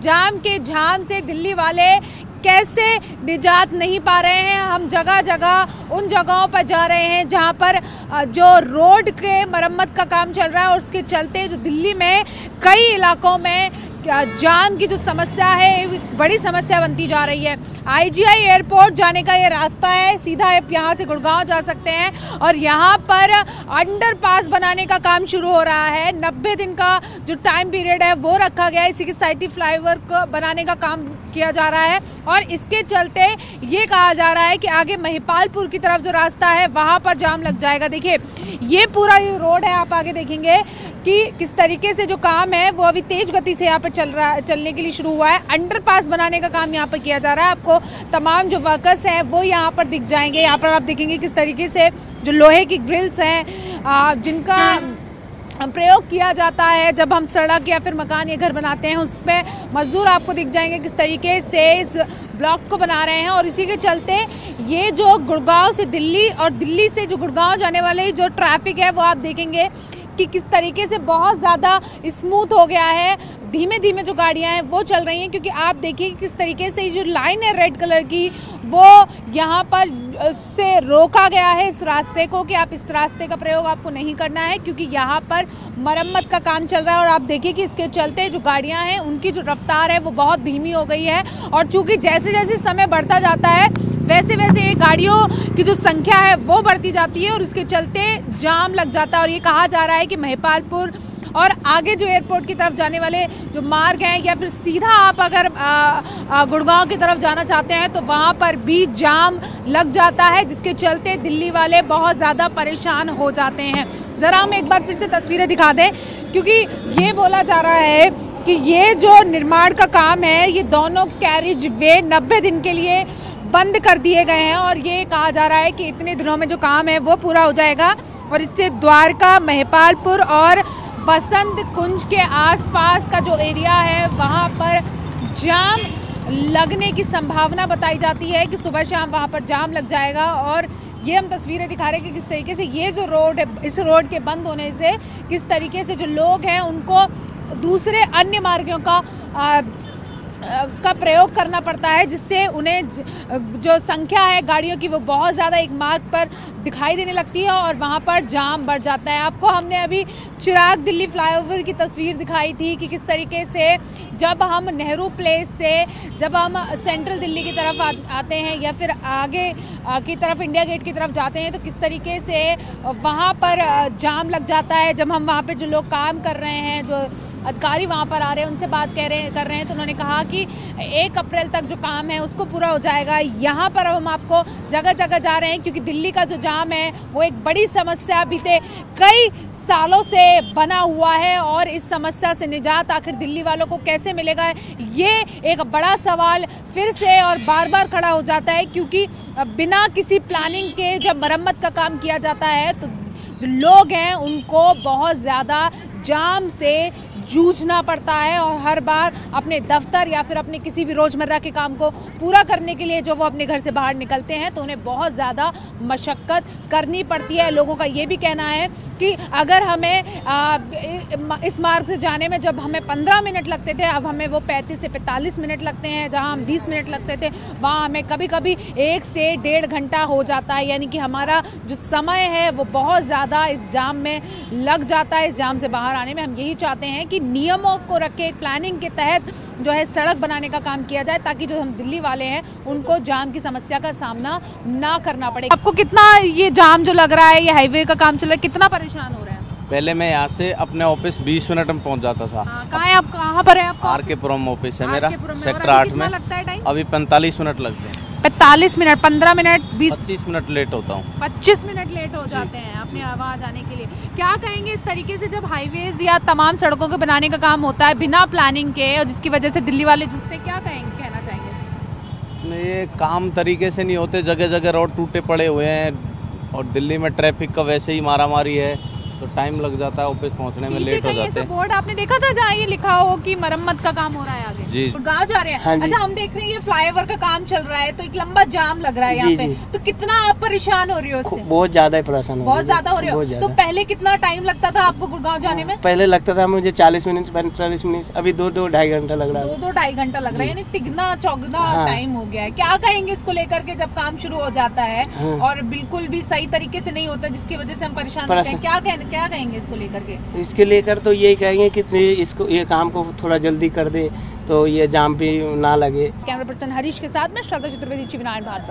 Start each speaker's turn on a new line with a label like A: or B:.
A: जाम के झाम से दिल्ली वाले कैसे निजात नहीं पा रहे हैं? हम जगह जगह उन जगहों पर जा रहे हैं जहाँ पर जो रोड के मरम्मत का काम चल रहा है और उसके चलते जो दिल्ली में कई इलाकों में जाम की जो समस्या है बड़ी समस्या बनती जा रही है। आईजीआई एयरपोर्ट जाने का ये रास्ता है। सीधा आप यहाँ से गुड़गांव जा सकते हैं और यहाँ पर अंडर पास बनाने का काम शुरू हो रहा है। नब्बे दिन का जो टाइम पीरियड है, वो रखा गया है। इसी के साइटी फ्लाईओवर को बनाने का काम किया जा रहा है। और इसके चलते ये कहा जा रहा है कि आगे महिपालपुर की तरफ़ जो रास्ता है, वहाँ पर जाम लग जाएगा। देखिए, ये पूरा रोड है, आप आगे देखेंगे। कि किस तरीके से जो काम है, वो अभी तेज गति से यहाँ पर चल रहा, चलने के लिए शुरू हुआ है। अंडरपास बनाने का काम यहाँ पर किया जा रहा है। आपको तमाम जो वर्कर्स हैं, वो यहाँ पर दिख जाएँगे। यहाँ पर आप देखेंगे किस तरीके से जो लोहे की ग्रिल्स हैं जिनका प्रयोग किया जाता है, जब हम सड़क या फिर मकान या घर बनाते हैं, उसमें मजदूर आपको दिख जाएँगे किस तरीके से इस ब्लॉक को बना रहे हैं। और इसी के चलते ये जो गुड़गांव से दिल्ली और दिल्ली से जो गुड़गांव जाने वाले जो ट्रैफ़िक है, वो आप देखेंगे कि किस तरीके से बहुत ज़्यादा स्मूथ हो गया है। धीमे धीमे जो गाड़ियाँ हैं, वो चल रही हैं, क्योंकि आप देखिए किस तरीके से जो लाइन है रेड कलर की, वो यहाँ पर से रोका गया है इस रास्ते को कि आप इस रास्ते का प्रयोग आपको नहीं करना है, क्योंकि यहाँ पर मरम्मत का काम चल रहा है। और आप देखिए कि इसके चलते जो गाड़ियाँ हैं, उनकी जो रफ्तार है, वो बहुत धीमी हो गई है। और चूँकि जैसे जैसे समय बढ़ता जाता है वैसे वैसे गाड़ियों की जो संख्या है, वो बढ़ती जाती है और उसके चलते जाम लग जाता है। और ये कहा जा रहा है कि महिपालपुर और आगे जो एयरपोर्ट की तरफ़ जाने वाले जो मार्ग हैं या फिर सीधा आप अगर गुड़गांव की तरफ़ जाना चाहते हैं तो वहाँ पर भी जाम लग जाता है, जिसके चलते दिल्ली वाले बहुत ज़्यादा परेशान हो जाते हैं। ज़रा हम एक बार फिर से तस्वीरें दिखा दें, क्योंकि ये बोला जा रहा है कि ये जो निर्माण का काम है, ये दोनों कैरिज वे नब्बे दिन के लिए बंद कर दिए गए हैं और ये कहा जा रहा है कि इतने दिनों में जो काम है वो पूरा हो जाएगा और इससे द्वारका, महिपालपुर और बसंत कुंज के आसपास का जो एरिया है, वहाँ पर जाम लगने की संभावना बताई जाती है कि सुबह शाम वहाँ पर जाम लग जाएगा और ये हम तस्वीरें दिखा रहे हैं कि किस तरीके से ये जो रोड है, इस रोड के बंद होने से किस तरीके से जो लोग हैं, उनको दूसरे अन्य मार्गों का का प्रयोग करना पड़ता है जिससे उन्हें जो संख्या है गाड़ियों की वो बहुत ज़्यादा एक मार्ग पर दिखाई देने लगती है और वहाँ पर जाम बढ़ जाता है। आपको हमने अभी चिराग दिल्ली फ्लाईओवर की तस्वीर दिखाई थी कि किस तरीके से जब हम नेहरू प्लेस से जब हम सेंट्रल दिल्ली की तरफ़ आ, आते हैं या फिर आगे की तरफ़ इंडिया गेट की तरफ़ जाते हैं तो किस तरीके से वहाँ पर जाम लग जाता है जब हम वहाँ पे जो लोग काम कर रहे हैं जो अधिकारी वहाँ पर आ रहे हैं, उनसे बात कह रहे कर रहे हैं तो उन्होंने कहा कि एक अप्रैल तक जो काम है उसको पूरा हो जाएगा। यहाँ पर अब हम आपको जगह जगह जा रहे हैं, क्योंकि दिल्ली का जो जाम है, वो एक बड़ी समस्या बीते कई सालों से बना हुआ है और इस समस्या से निजात आखिर दिल्ली वालों को कैसे मिलेगा? ये एक बड़ा सवाल फिर से और बार बार खड़ा हो जाता है, क्योंकि बिना किसी प्लानिंग के जब मरम्मत का काम किया जाता है तो लोग हैं, उनको बहुत ज़्यादा जाम से जूझना पड़ता है और हर बार अपने दफ्तर या फिर अपने किसी भी रोज़मर्रा के काम को पूरा करने के लिए जो वो अपने घर से बाहर निकलते हैं तो उन्हें बहुत ज़्यादा मशक्क़त करनी पड़ती है। लोगों का ये भी कहना है कि अगर हमें इस मार्ग से जाने में जब हमें पंद्रह मिनट लगते थे, अब हमें वो पैंतीस से पैंतालीस मिनट लगते हैं, जहाँ हम बीस मिनट लगते थे, वहाँ हमें कभी कभी एक से डेढ़ घंटा हो जाता है। यानी कि हमारा जो समय है, वो बहुत ज़्यादा इस जाम में लग जाता है। इस जाम से बाहर आने में हम यही चाहते हैं कि नियमों को रख प्लानिंग के तहत जो है सड़क बनाने का काम किया जाए, ताकि जो हम दिल्ली वाले हैं, उनको जाम की समस्या का सामना ना करना पड़े। आपको कितना ये जाम जो लग रहा है, ये हाईवे का काम चल रहा है, कितना परेशान है
B: पहले मैं यहाँ से अपने ऑफ़िस 20 मिनट में पहुँच जाता था।
A: हाँ, कहाँ है आप कहाँ पर है आपका
B: आर के पुरम ऑफ़िस है मेरा सेक्टर आठ में। अभी पैंतालीस मिनट लगते हैं।
A: पैतालीस मिनट पंद्रह मिनट बीस
B: पच्चीस मिनट लेट होता हूँ।
A: पच्चीस मिनट लेट हो जाते हैं अपने वहाँ जाने के लिए। क्या कहेंगे इस तरीके से जब हाईवेज या तमाम सड़कों को बनाने का काम होता है बिना प्लानिंग के और जिसकी वजह से दिल्ली वाले जूझते क्या कहेंगे कहना चाहेंगे?
B: ये काम तरीके से नहीं होते जगह जगह रोड टूटे पड़े हुए हैं और दिल्ली में ट्रैफ़िक का वैसे ही मारी है। तो टाइम लग जाता है ऑफ़िस पहुँचने में लेट हो जाते हैं।
A: बोर्ड आपने देखा था जहाँ ये लिखा हो कि मरम्मत का काम हो रहा है आगे?
B: जी।
A: गाँव जा रहे हैं।
C: हाँ
A: अच्छा हम देख रहे हैं ये फ्लाईओवर का काम चल रहा है तो एक लंबा जाम लग रहा है यहाँ पे। तो कितना आप परेशान हो रही हो
C: बहुत ज़्यादा परेशान
A: बहुत ज़्यादा हो रही हो? तो पहले कितना टाइम लगता था आपको गुड़गांव जाने में?
C: पहले लगता था मुझे चालीस मिनट पैंतालीस मिनट अभी दो दो ढाई घंटा लग रहा है।
A: दो दो ढाई घंटा लग रहा है। यानी तिगना चौगना
C: हाँ।
A: टाइम हो गया है। क्या कहेंगे इसको लेकर के जब काम शुरू हो जाता है?
C: हाँ।
A: और बिल्कुल भी सही तरीके से नहीं होता जिसकी वजह से हम परेशान होते हैं। क्या कहें क्या कहेंगे इसको लेकर के?
C: इसके लेकर तो यही कहेंगे कि इसको ये काम को थोड़ा जल्दी कर दे तो ये जाम भी ना लगे।
A: कैमरा पर्सन हरीश के साथ में श्रद्धा चतुर्वेदी चिवनायन भारत